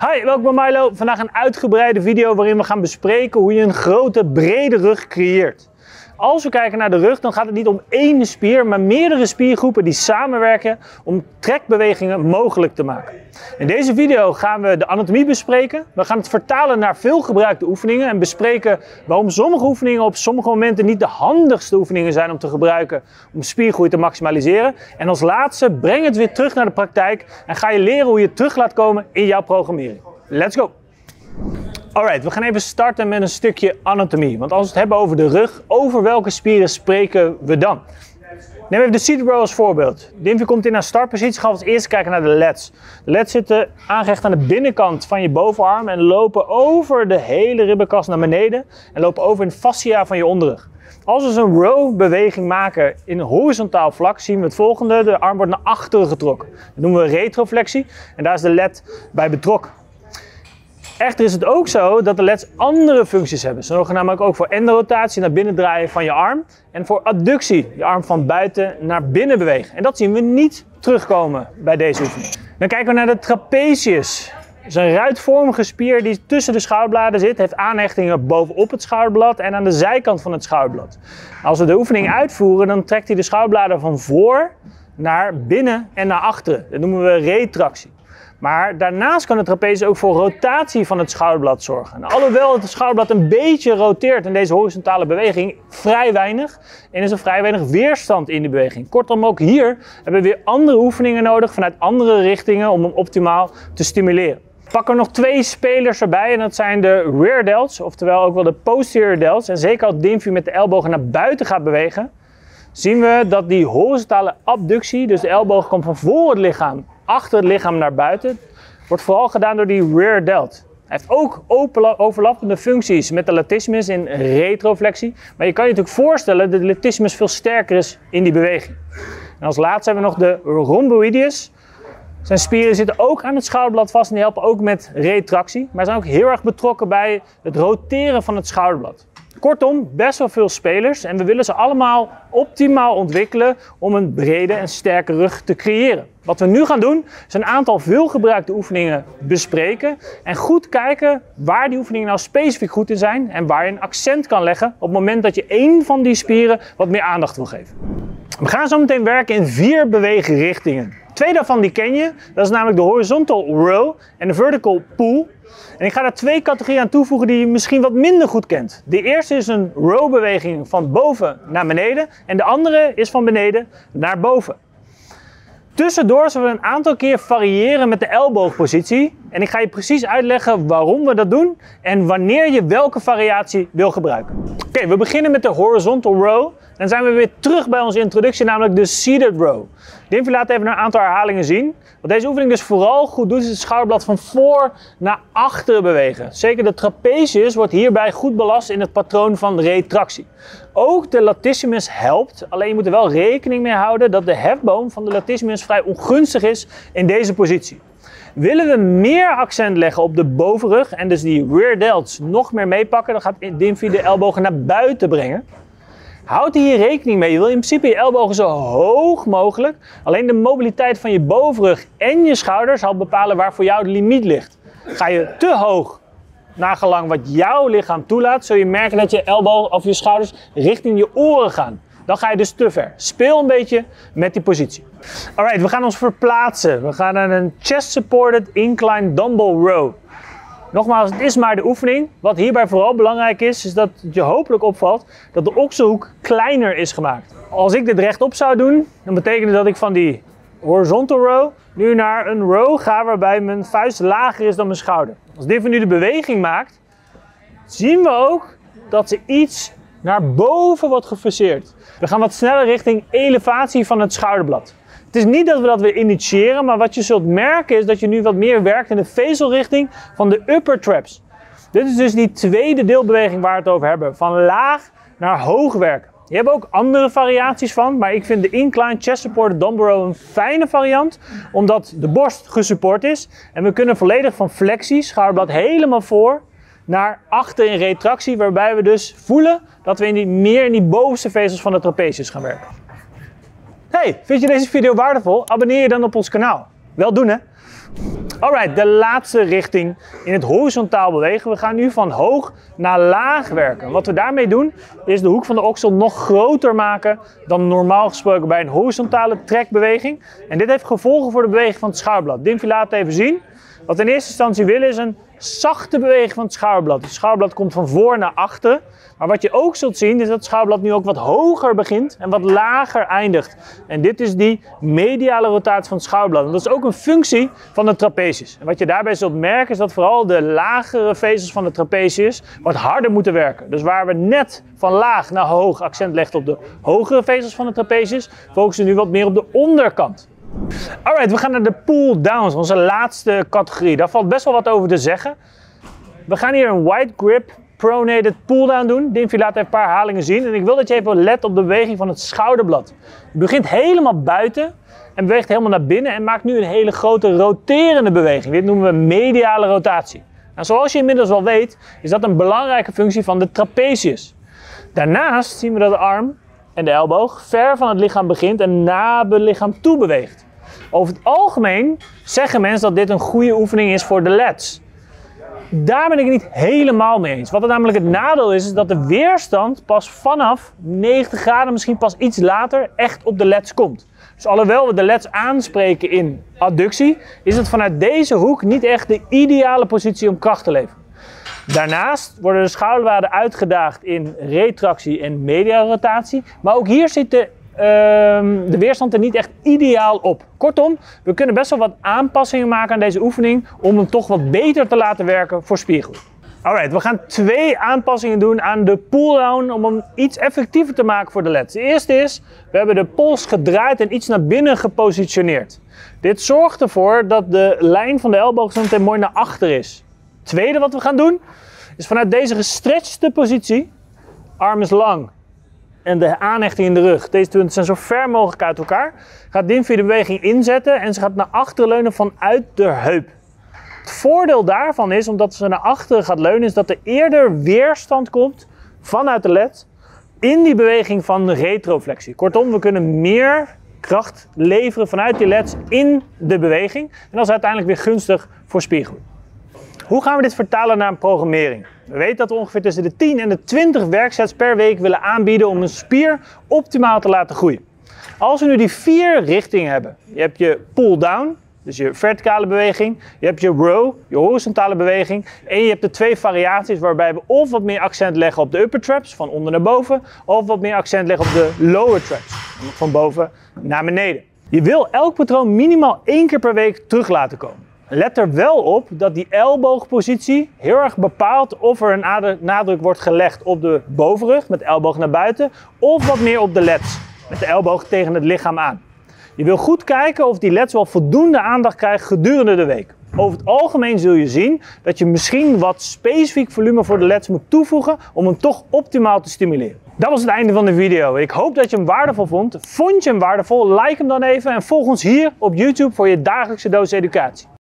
Hi, welkom bij Milo. Vandaag een uitgebreide video waarin we gaan bespreken hoe je een grote brede rug creëert. Als we kijken naar de rug, dan gaat het niet om één spier, maar meerdere spiergroepen die samenwerken om trekbewegingen mogelijk te maken. In deze video gaan we de anatomie bespreken. We gaan het vertalen naar veel gebruikte oefeningen en bespreken waarom sommige oefeningen op sommige momenten niet de handigste oefeningen zijn om te gebruiken om spiergroei te maximaliseren. En als laatste breng het weer terug naar de praktijk en ga je leren hoe je terug laat komen in jouw programmering. Let's go! Alright, we gaan even starten met een stukje anatomie. Want als we het hebben over de rug, over welke spieren spreken we dan? Neem even de seated row als voorbeeld. Dimfje komt in naar startpositie. Gaan we als eerst kijken naar de leds. De leds zitten aangerecht aan de binnenkant van je bovenarm en lopen over de hele ribbenkast naar beneden en lopen over in fascia van je onderrug. Als we een row beweging maken in horizontaal vlak, zien we het volgende. De arm wordt naar achteren getrokken. Dat noemen we retroflexie en daar is de led bij betrokken. Echter is het ook zo dat de leds andere functies hebben. Ze zorgen namelijk ook voor endorotatie, naar binnen draaien van je arm. En voor adductie, je arm van buiten naar binnen bewegen. En dat zien we niet terugkomen bij deze oefening. Dan kijken we naar de trapezius. Dat is een ruitvormige spier die tussen de schouderbladen zit, heeft aanhechtingen bovenop het schouderblad en aan de zijkant van het schouderblad. Als we de oefening uitvoeren, dan trekt hij de schouderbladen van voor naar binnen en naar achteren. Dat noemen we retractie. Maar daarnaast kan de trapeze ook voor rotatie van het schouderblad zorgen. En alhoewel het schouderblad een beetje roteert in deze horizontale beweging, vrij weinig. En is er vrij weinig weerstand in die beweging. Kortom, ook hier hebben we weer andere oefeningen nodig vanuit andere richtingen om hem optimaal te stimuleren. Pak er nog twee spelers erbij en dat zijn de rear delts, oftewel ook wel de posterior delts. En zeker als Dimfy met de ellebogen naar buiten gaat bewegen, zien we dat die horizontale abductie, dus de elleboog komt van voor het lichaam achter het lichaam naar buiten, wordt vooral gedaan door die rear delt. Hij heeft ook overlappende functies met de latissimus in retroflexie. Maar je kan je natuurlijk voorstellen dat de latissimus veel sterker is in die beweging. En als laatste hebben we nog de rhomboideus. Zijn spieren zitten ook aan het schouderblad vast en die helpen ook met retractie. Maar zijn ook heel erg betrokken bij het roteren van het schouderblad. Kortom, best wel veel spelers en we willen ze allemaal optimaal ontwikkelen om een brede en sterke rug te creëren. Wat we nu gaan doen, is een aantal veelgebruikte oefeningen bespreken en goed kijken waar die oefeningen nou specifiek goed in zijn en waar je een accent kan leggen op het moment dat je één van die spieren wat meer aandacht wil geven. We gaan zo meteen werken in vier beweegrichtingen. Twee daarvan die ken je, dat is namelijk de horizontal row en de vertical pull. En ik ga daar twee categorieën aan toevoegen die je misschien wat minder goed kent. De eerste is een row beweging van boven naar beneden en de andere is van beneden naar boven. Tussendoor zullen we een aantal keer variëren met de elleboogpositie. En ik ga je precies uitleggen waarom we dat doen en wanneer je welke variatie wil gebruiken. Oké, we beginnen met de horizontal row. Dan zijn we weer terug bij onze introductie, namelijk de seated row. Dimfie laat even een aantal herhalingen zien. Wat deze oefening dus vooral goed doet, is het schouderblad van voor naar achteren bewegen. Zeker de trapezius wordt hierbij goed belast in het patroon van retractie. Ook de latissimus helpt, alleen je moet er wel rekening mee houden dat de hefboom van de latissimus vrij ongunstig is in deze positie. Willen we meer accent leggen op de bovenrug en dus die rear delts nog meer meepakken, dan gaat Dimfie de ellebogen naar buiten brengen. Houd hier rekening mee. Je wil in principe je ellebogen zo hoog mogelijk. Alleen de mobiliteit van je bovenrug en je schouders zal bepalen waar voor jou de limiet ligt. Ga je te hoog, nagelang wat jouw lichaam toelaat, zul je merken dat je ellebogen of je schouders richting je oren gaan. Dan ga je dus te ver. Speel een beetje met die positie. Alright, we gaan ons verplaatsen. We gaan naar een chest supported incline dumbbell row. Nogmaals, het is maar de oefening. Wat hierbij vooral belangrijk is, is dat het je hopelijk opvalt dat de okselhoek kleiner is gemaakt. Als ik dit rechtop zou doen, dan betekent dat ik van die horizontal row nu naar een row ga waarbij mijn vuist lager is dan mijn schouder. Als dit nu de beweging maakt, zien we ook dat ze iets naar boven wordt gefaseerd. We gaan wat sneller richting elevatie van het schouderblad. Het is niet dat we dat weer initiëren, maar wat je zult merken is dat je nu wat meer werkt in de vezelrichting van de upper traps. Dit is dus die tweede deelbeweging waar we het over hebben. Van laag naar hoog werken. Je hebt ook andere variaties van, maar ik vind de incline chest supported dumbbell een fijne variant, omdat de borst gesupport is en we kunnen volledig van flexie, schouderblad helemaal voor, naar achter in retractie, waarbij we dus voelen dat we in die, meer in die bovenste vezels van de trapezius gaan werken. Hey, vind je deze video waardevol? Abonneer je dan op ons kanaal. Wel doen hè? Alright, de laatste richting in het horizontaal bewegen. We gaan nu van hoog naar laag werken. Wat we daarmee doen, is de hoek van de oksel nog groter maken dan normaal gesproken bij een horizontale trekbeweging. En dit heeft gevolgen voor de beweging van het schouderblad. Dimfy laat even zien. Wat we in eerste instantie willen is een zachte beweging van het schouderblad. Het schouderblad komt van voor naar achter. Maar wat je ook zult zien is dat het schouderblad nu ook wat hoger begint en wat lager eindigt. En dit is die mediale rotatie van het schouderblad. En dat is ook een functie van de trapezius. En wat je daarbij zult merken is dat vooral de lagere vezels van de trapezius wat harder moeten werken. Dus waar we net van laag naar hoog accent leggen op de hogere vezels van de trapezius, focussen we nu wat meer op de onderkant. Alright, we gaan naar de pull downs, onze laatste categorie. Daar valt best wel wat over te zeggen. We gaan hier een wide grip pronated pull-down doen. Dimfy laat even een paar halingen zien. En ik wil dat je even let op de beweging van het schouderblad. Je begint helemaal buiten en beweegt helemaal naar binnen en maakt nu een hele grote roterende beweging. Dit noemen we mediale rotatie. Nou, zoals je inmiddels wel weet, is dat een belangrijke functie van de trapezius. Daarnaast zien we dat de arm en de elleboog ver van het lichaam begint en naar het lichaam toe beweegt. Over het algemeen zeggen mensen dat dit een goede oefening is voor de lats. Daar ben ik het niet helemaal mee eens. Wat er namelijk het nadeel is, is dat de weerstand pas vanaf 90 graden, misschien pas iets later, echt op de leds komt. Dus alhoewel we de leds aanspreken in adductie, is het vanuit deze hoek niet echt de ideale positie om kracht te leveren. Daarnaast worden de schouderwaarden uitgedaagd in retractie en mediarotatie. Maar ook hier zit de, de weerstand er niet echt ideaal op. Kortom, we kunnen best wel wat aanpassingen maken aan deze oefening om hem toch wat beter te laten werken voor spiergroei. Alright, we gaan twee aanpassingen doen aan de pull-down om hem iets effectiever te maken voor de leds. De eerste is, we hebben de pols gedraaid en iets naar binnen gepositioneerd. Dit zorgt ervoor dat de lijn van de elleboog zo meteen mooi naar achter is tweede wat we gaan doen, is vanuit deze gestretchte positie, arm is lang en de aanhechting in de rug, deze punten zijn zo ver mogelijk uit elkaar, gaat Dimfy de beweging inzetten en ze gaat naar achteren leunen vanuit de heup. Het voordeel daarvan is, omdat ze naar achteren gaat leunen, is dat er eerder weerstand komt vanuit de led in die beweging van de retroflexie. Kortom, we kunnen meer kracht leveren vanuit die leds in de beweging. En dat is uiteindelijk weer gunstig voor spiergroei. Hoe gaan we dit vertalen naar een programmering? We weten dat we ongeveer tussen de 10 en de 20 werksets per week willen aanbieden om een spier optimaal te laten groeien. Als we nu die vier richtingen hebben, je hebt je pull-down, dus je verticale beweging, je hebt je row, je horizontale beweging en je hebt de twee variaties waarbij we of wat meer accent leggen op de upper traps, van onder naar boven, of wat meer accent leggen op de lower traps, van boven naar beneden. Je wil elk patroon minimaal één keer per week terug laten komen. Let er wel op dat die elleboogpositie heel erg bepaalt of er een nadruk wordt gelegd op de bovenrug met de elleboog naar buiten of wat meer op de leds met de elleboog tegen het lichaam aan. Je wil goed kijken of die leds wel voldoende aandacht krijgt gedurende de week. Over het algemeen zul je zien dat je misschien wat specifiek volume voor de leds moet toevoegen om hem toch optimaal te stimuleren. Dat was het einde van de video. Ik hoop dat je hem waardevol vond. Vond je hem waardevol? Like hem dan even en volg ons hier op YouTube voor je dagelijkse doos educatie.